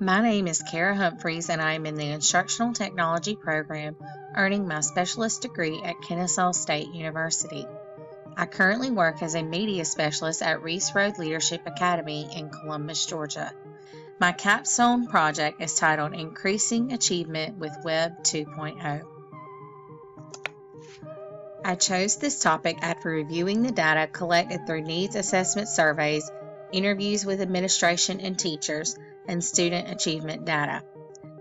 My name is Cara Humphries, and I am in the Instructional Technology program, earning my specialist degree at Kennesaw State University. I currently work as a media specialist at Reese Road Leadership Academy in Columbus, Georgia. My capstone project is titled Increasing Achievement with Web 2.0. I chose this topic after reviewing the data collected through needs assessment surveys, interviews with administration and teachers, and student achievement data.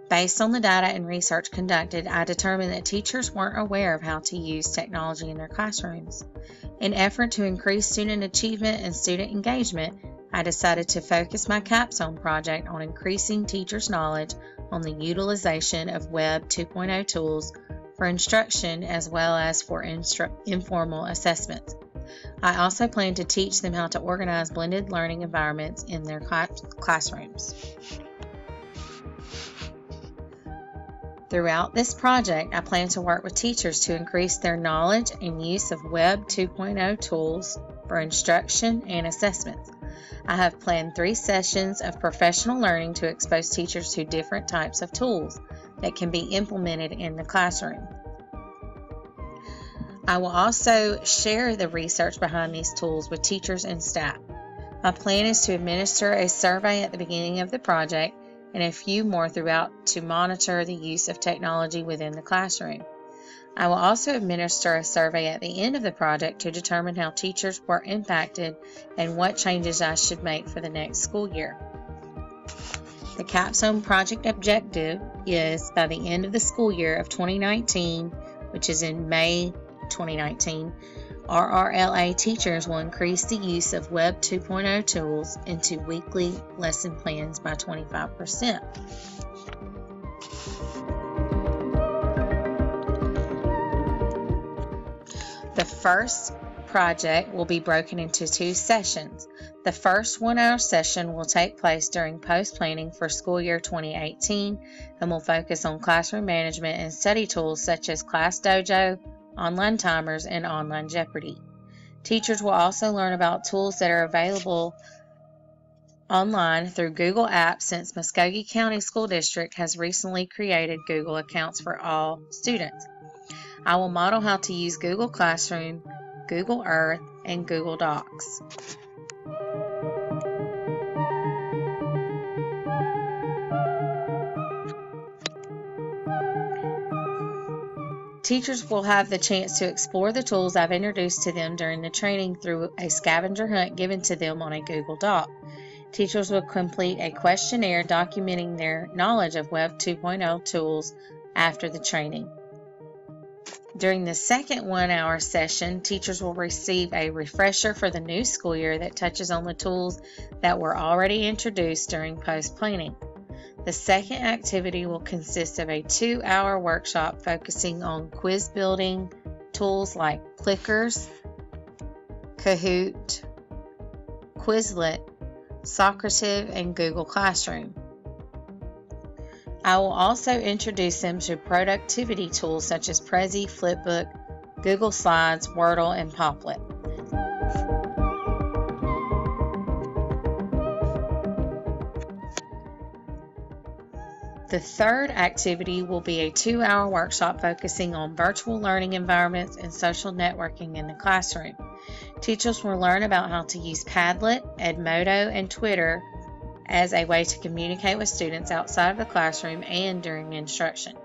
Based on the data and research conducted, I determined that teachers weren't aware of how to use technology in their classrooms. In effort to increase student achievement and student engagement, I decided to focus my capstone project on increasing teachers' knowledge on the utilization of Web 2.0 tools for instruction as well as for instru- informal assessments. I also plan to teach them how to organize blended learning environments in their classrooms. Throughout this project, I plan to work with teachers to increase their knowledge and use of Web 2.0 tools for instruction and assessments. I have planned three sessions of professional learning to expose teachers to different types of tools that can be implemented in the classroom. I will also share the research behind these tools with teachers and staff. My plan is to administer a survey at the beginning of the project and a few more throughout to monitor the use of technology within the classroom. I will also administer a survey at the end of the project to determine how teachers were impacted and what changes I should make for the next school year. The capstone project objective is by the end of the school year of 2019, which is in May 2019, RRLA teachers will increase the use of Web 2.0 tools into weekly lesson plans by 25%. The first project will be broken into two sessions. The first one hour session will take place during post planning for school year 2018 and will focus on classroom management and study tools such as Class Dojo, online timers, and online Jeopardy. Teachers will also learn about tools that are available online through Google Apps since Muscogee County School District has recently created Google accounts for all students. I will model how to use Google Classroom, Google Earth, and Google Docs. Teachers will have the chance to explore the tools I've introduced to them during the training through a scavenger hunt given to them on a Google Doc. Teachers will complete a questionnaire documenting their knowledge of Web 2.0 tools after the training. During the second one hour session, teachers will receive a refresher for the new school year that touches on the tools that were already introduced during post planning. The second activity will consist of a two hour workshop focusing on quiz building tools like Clickers, Kahoot, Quizlet, Socrative, and Google Classroom. I will also introduce them to productivity tools such as Prezi, Flipbook, Google Slides, Wordle, and Popplet. The third activity will be a two hour workshop focusing on virtual learning environments and social networking in the classroom. Teachers will learn about how to use Padlet, Edmodo, and Twitter as a way to communicate with students outside of the classroom and during instruction.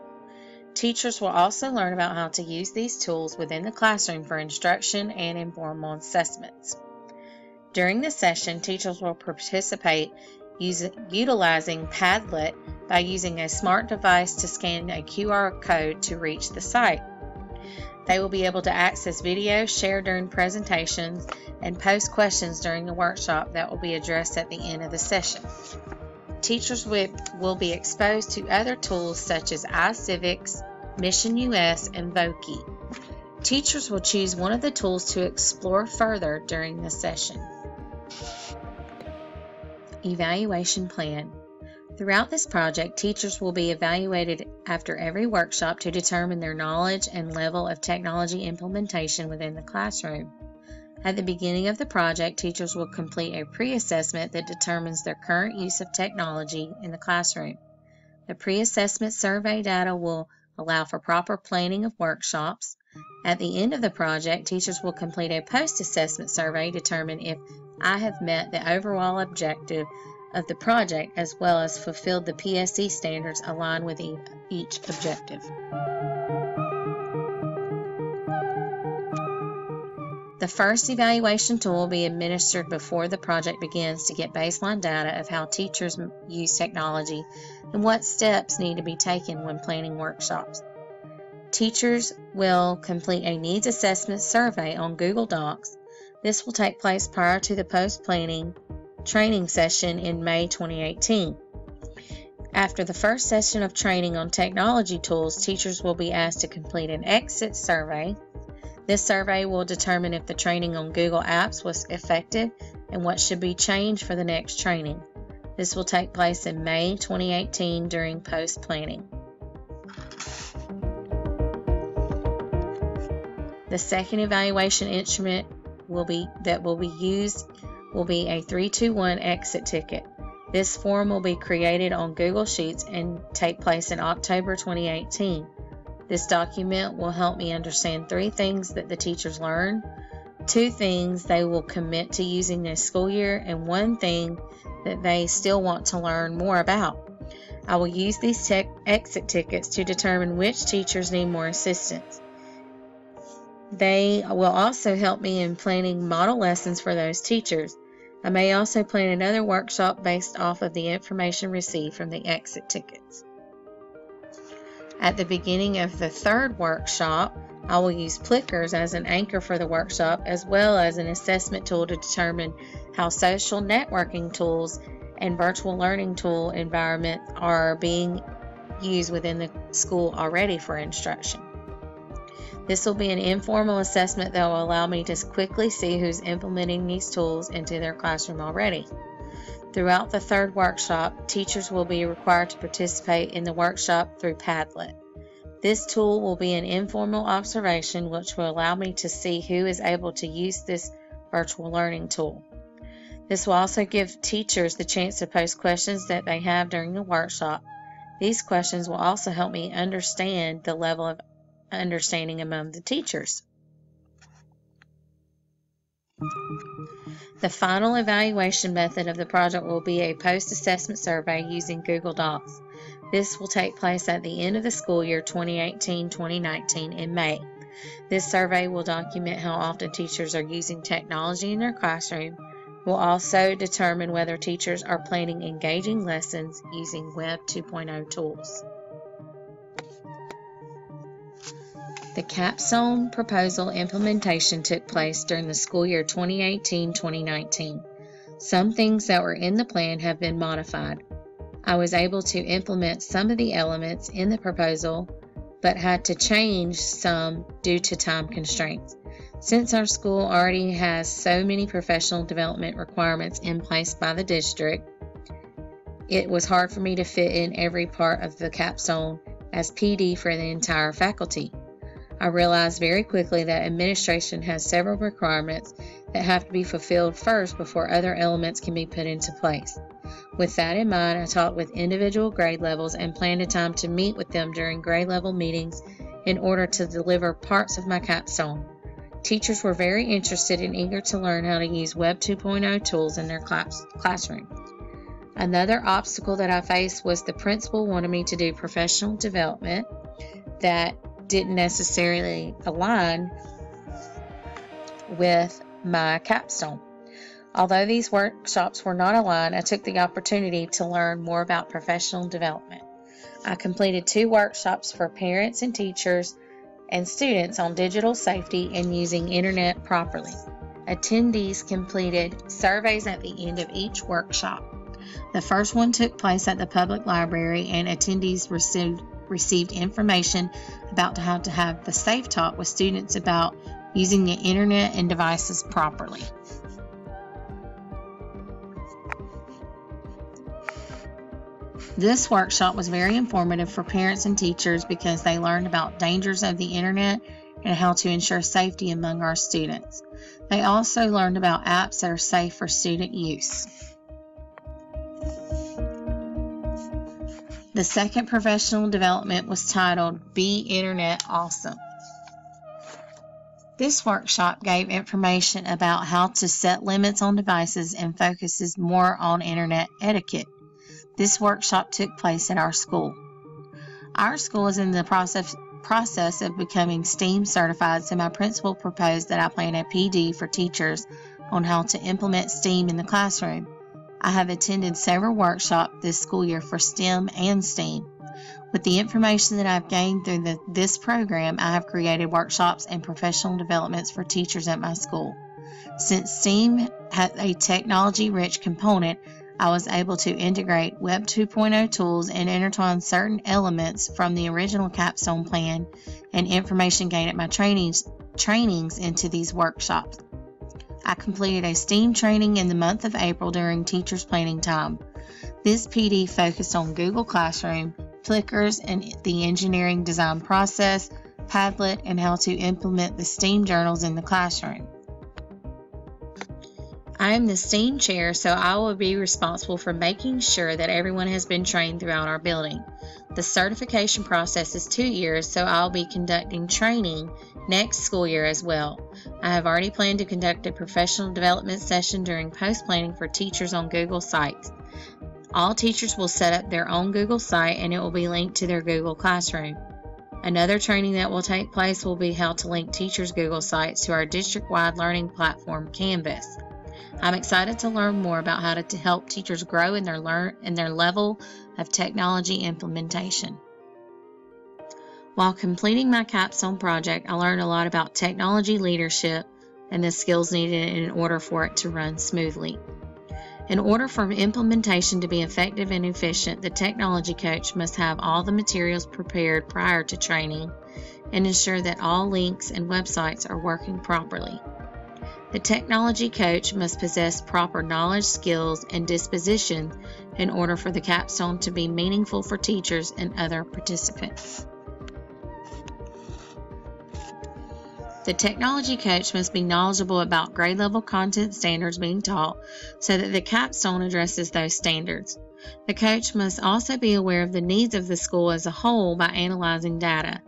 Teachers will also learn about how to use these tools within the classroom for instruction and informal assessments. During the session, teachers will participate using, utilizing Padlet by using a smart device to scan a QR code to reach the site. They will be able to access videos, share during presentations, and post questions during the workshop that will be addressed at the end of the session. Teachers will be exposed to other tools such as iCivics, Mission US, and Voki. Teachers will choose one of the tools to explore further during the session. Evaluation Plan Throughout this project, teachers will be evaluated after every workshop to determine their knowledge and level of technology implementation within the classroom. At the beginning of the project, teachers will complete a pre-assessment that determines their current use of technology in the classroom. The pre-assessment survey data will allow for proper planning of workshops. At the end of the project, teachers will complete a post-assessment survey to determine if I have met the overall objective of the project as well as fulfilled the PSE standards aligned with each objective. The first evaluation tool will be administered before the project begins to get baseline data of how teachers use technology and what steps need to be taken when planning workshops. Teachers will complete a needs assessment survey on Google Docs. This will take place prior to the post planning training session in May 2018. After the first session of training on technology tools, teachers will be asked to complete an exit survey this survey will determine if the training on Google Apps was effective and what should be changed for the next training. This will take place in May 2018 during post planning. The second evaluation instrument will be that will be used will be a 321 exit ticket. This form will be created on Google Sheets and take place in October 2018. This document will help me understand three things that the teachers learn, two things they will commit to using this school year, and one thing that they still want to learn more about. I will use these exit tickets to determine which teachers need more assistance. They will also help me in planning model lessons for those teachers. I may also plan another workshop based off of the information received from the exit tickets. At the beginning of the third workshop, I will use Plickers as an anchor for the workshop as well as an assessment tool to determine how social networking tools and virtual learning tool environment are being used within the school already for instruction. This will be an informal assessment that will allow me to quickly see who's implementing these tools into their classroom already. Throughout the third workshop, teachers will be required to participate in the workshop through Padlet. This tool will be an informal observation which will allow me to see who is able to use this virtual learning tool. This will also give teachers the chance to post questions that they have during the workshop. These questions will also help me understand the level of understanding among the teachers. The final evaluation method of the project will be a post-assessment survey using Google Docs. This will take place at the end of the school year 2018-2019 in May. This survey will document how often teachers are using technology in their classroom. Will also determine whether teachers are planning engaging lessons using Web 2.0 tools. The capstone proposal implementation took place during the school year 2018-2019. Some things that were in the plan have been modified. I was able to implement some of the elements in the proposal, but had to change some due to time constraints. Since our school already has so many professional development requirements in place by the district, it was hard for me to fit in every part of the capstone as PD for the entire faculty. I realized very quickly that administration has several requirements that have to be fulfilled first before other elements can be put into place. With that in mind, I talked with individual grade levels and planned a time to meet with them during grade level meetings in order to deliver parts of my capstone. Teachers were very interested and eager to learn how to use Web 2.0 tools in their class classroom. Another obstacle that I faced was the principal wanted me to do professional development that didn't necessarily align with my capstone. Although these workshops were not aligned, I took the opportunity to learn more about professional development. I completed two workshops for parents and teachers and students on digital safety and using internet properly. Attendees completed surveys at the end of each workshop. The first one took place at the public library and attendees received received information about how to have the safe talk with students about using the internet and devices properly. This workshop was very informative for parents and teachers because they learned about dangers of the internet and how to ensure safety among our students. They also learned about apps that are safe for student use. The second professional development was titled Be Internet Awesome. This workshop gave information about how to set limits on devices and focuses more on internet etiquette. This workshop took place at our school. Our school is in the process process of becoming STEAM certified, so my principal proposed that I plan a PD for teachers on how to implement STEAM in the classroom. I have attended several workshops this school year for STEM and STEAM. With the information that I've gained through the, this program, I have created workshops and professional developments for teachers at my school. Since STEAM has a technology rich component, I was able to integrate Web 2.0 tools and intertwine certain elements from the original capstone plan and information gained at my trainings, trainings into these workshops. I completed a STEAM training in the month of April during teachers planning time. This PD focused on Google Classroom, Plickers, and the engineering design process, Padlet, and how to implement the STEAM journals in the classroom. I am the STEAM chair, so I will be responsible for making sure that everyone has been trained throughout our building. The certification process is two years, so I'll be conducting training next school year as well. I have already planned to conduct a professional development session during post planning for teachers on Google Sites. All teachers will set up their own Google site and it will be linked to their Google Classroom. Another training that will take place will be how to link teachers' Google sites to our district wide learning platform, Canvas. I'm excited to learn more about how to help teachers grow in their learn in their level of technology implementation. While completing my capstone project, I learned a lot about technology leadership and the skills needed in order for it to run smoothly. In order for implementation to be effective and efficient, the technology coach must have all the materials prepared prior to training and ensure that all links and websites are working properly. The technology coach must possess proper knowledge, skills, and disposition in order for the capstone to be meaningful for teachers and other participants. The technology coach must be knowledgeable about grade level content standards being taught so that the capstone addresses those standards. The coach must also be aware of the needs of the school as a whole by analyzing data.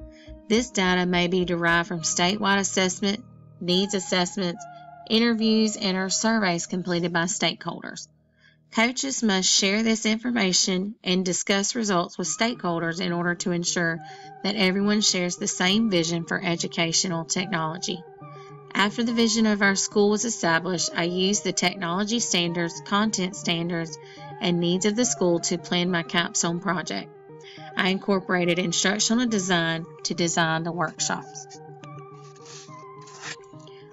This data may be derived from statewide assessment, needs assessments, interviews, and or surveys completed by stakeholders. Coaches must share this information and discuss results with stakeholders in order to ensure that everyone shares the same vision for educational technology. After the vision of our school was established, I used the technology standards, content standards, and needs of the school to plan my capstone project. I incorporated instructional design to design the workshops.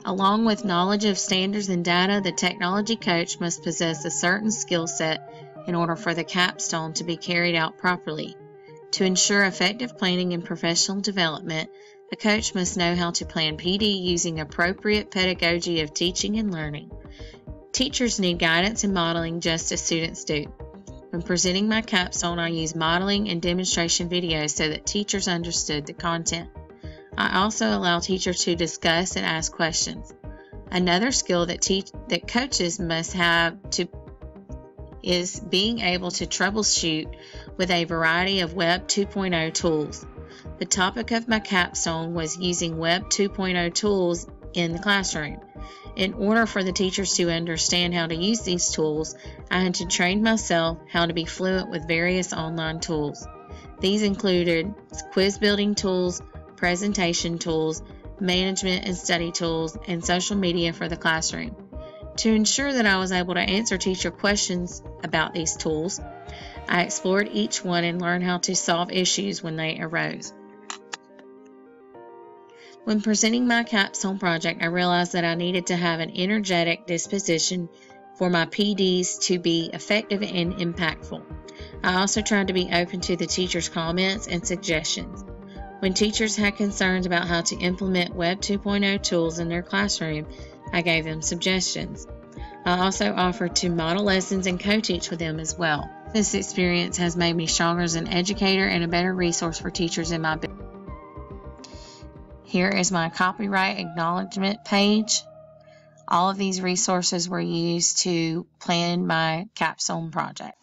Along with knowledge of standards and data, the technology coach must possess a certain skill set in order for the capstone to be carried out properly. To ensure effective planning and professional development, the coach must know how to plan PD using appropriate pedagogy of teaching and learning. Teachers need guidance and modeling just as students do. When presenting my capstone, I use modeling and demonstration videos so that teachers understood the content. I also allow teachers to discuss and ask questions. Another skill that teach that coaches must have to is being able to troubleshoot with a variety of Web 2.0 tools. The topic of my capstone was using Web 2.0 tools in the classroom. In order for the teachers to understand how to use these tools, I had to train myself how to be fluent with various online tools. These included quiz building tools, presentation tools, management and study tools, and social media for the classroom. To ensure that I was able to answer teacher questions about these tools, I explored each one and learned how to solve issues when they arose. When presenting my capstone project, I realized that I needed to have an energetic disposition for my PDs to be effective and impactful. I also tried to be open to the teacher's comments and suggestions. When teachers had concerns about how to implement Web 2.0 tools in their classroom, I gave them suggestions. I also offered to model lessons and co-teach with them as well. This experience has made me stronger as an educator and a better resource for teachers in my business. Here is my copyright acknowledgement page. All of these resources were used to plan my capstone project.